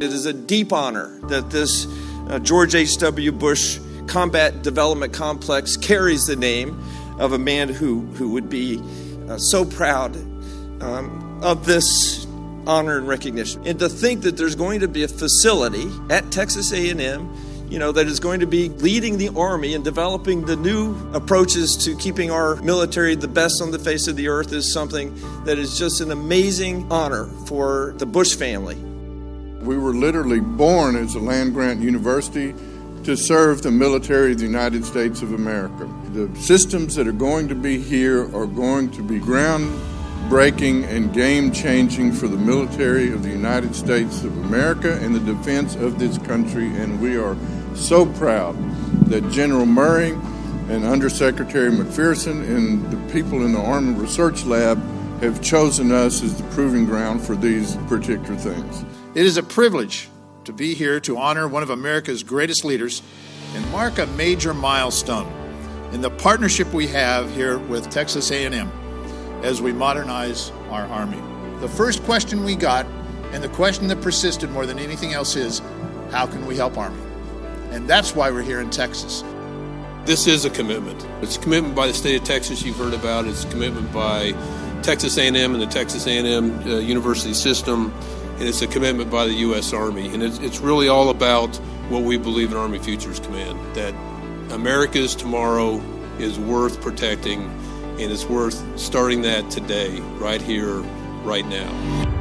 It is a deep honor that this uh, George H.W. Bush Combat Development Complex carries the name of a man who, who would be uh, so proud um, of this honor and recognition. And to think that there's going to be a facility at Texas A&M you know, that is going to be leading the Army and developing the new approaches to keeping our military the best on the face of the earth is something that is just an amazing honor for the Bush family. We were literally born as a land grant university to serve the military of the United States of America. The systems that are going to be here are going to be groundbreaking and game changing for the military of the United States of America and the defense of this country, and we are so proud that General Murray and Undersecretary McPherson and the people in the Army Research Lab have chosen us as the proving ground for these particular things. It is a privilege to be here to honor one of America's greatest leaders and mark a major milestone in the partnership we have here with Texas A&M as we modernize our army. The first question we got and the question that persisted more than anything else is how can we help army? And that's why we're here in Texas. This is a commitment. It's a commitment by the state of Texas you've heard about. It's a commitment by Texas A&M and the Texas A&M uh, University system, and it's a commitment by the U.S. Army. And it's, it's really all about what we believe in Army Futures Command, that America's tomorrow is worth protecting, and it's worth starting that today, right here, right now.